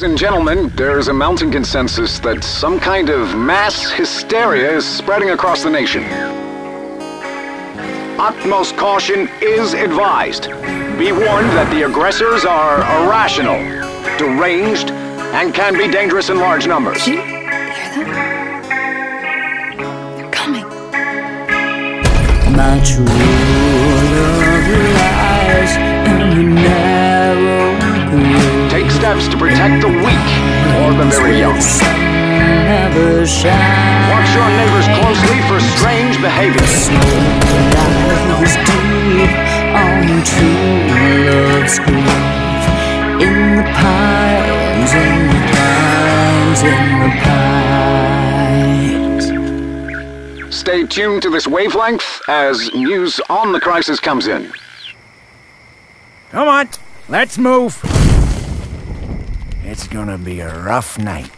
Ladies and gentlemen, there's a mounting consensus that some kind of mass hysteria is spreading across the nation. Utmost caution is advised. Be warned that the aggressors are irrational, deranged, and can be dangerous in large numbers. Do you hear them? They're coming. My steps to protect the weak or the very young. The sun never shines. Watch your neighbors closely for strange behavior. lies deep on true love's grave. In the pines, in the pines, in the pines. Stay tuned to this wavelength as news on the crisis comes in. Come on, let's move. It's gonna be a rough night.